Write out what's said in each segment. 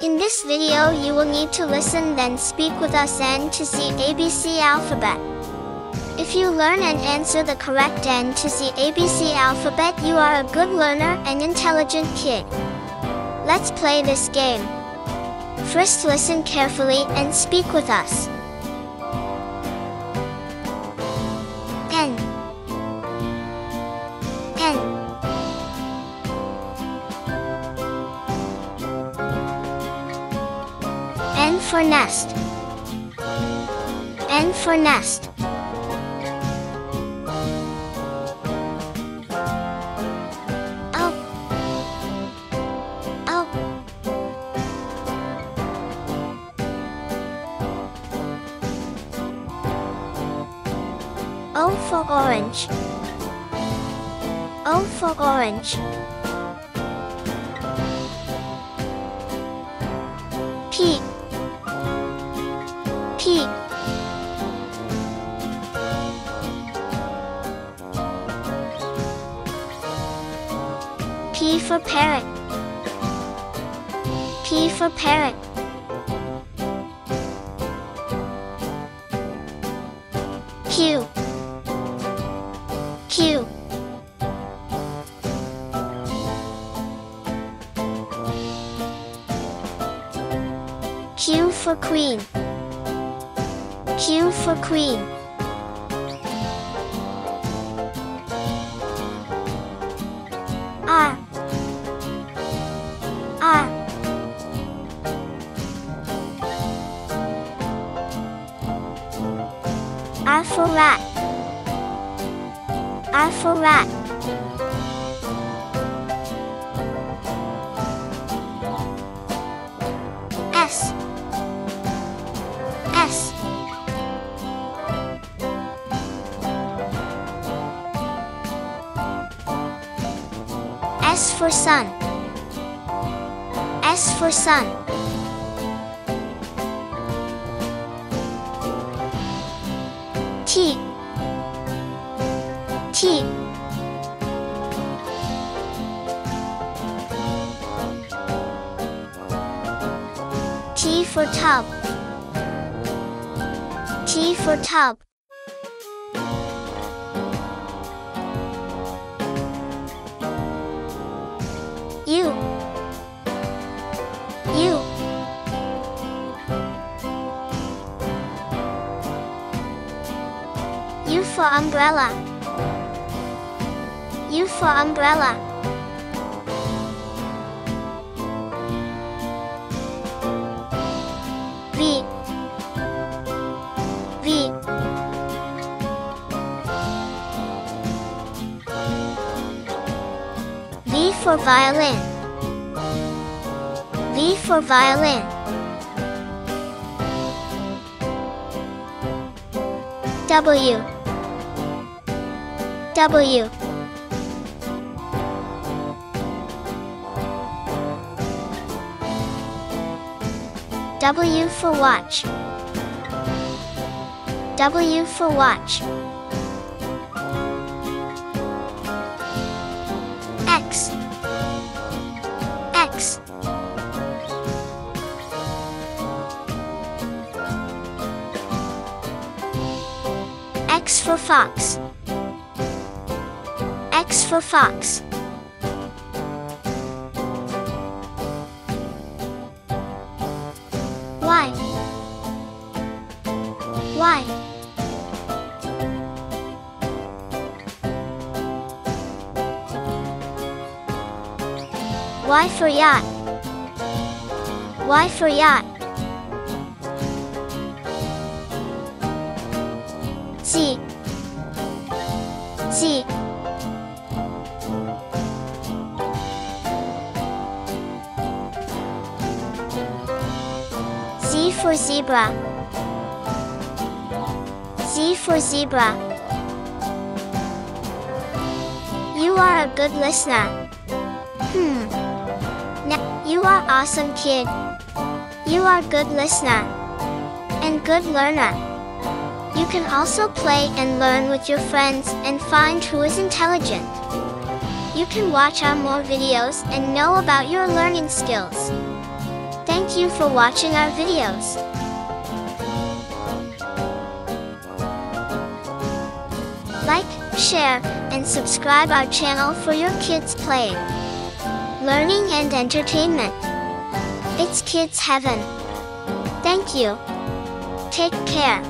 In this video you will need to listen then speak with us N to Z ABC alphabet. If you learn and answer the correct N to Z ABC alphabet you are a good learner and intelligent kid. Let's play this game. First listen carefully and speak with us. For nest. N for nest. O. Oh. O. Oh. O oh, for orange. O for orange. P. P for parrot. P for parrot. Q. Q. Q for queen. Q for queen. R for rat. R for rat. S. S. S for sun. S for sun. T. T. T for tub. T for tub. U. U for umbrella. U for umbrella. V. V. V for violin. V for violin. W. W. W for watch. W for watch. X. X. X for fox. X for fox. Y. Y. Y for yacht. Y for yacht. Z. Z for zebra. Z for zebra. You are a good listener. Hmm. Now, you are awesome kid. You are good listener. And good learner. You can also play and learn with your friends and find who is intelligent. You can watch our more videos and know about your learning skills. Thank you for watching our videos. Like, share, and subscribe our channel for your kids playing, learning and entertainment. It's kids heaven. Thank you. Take care.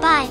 Bye.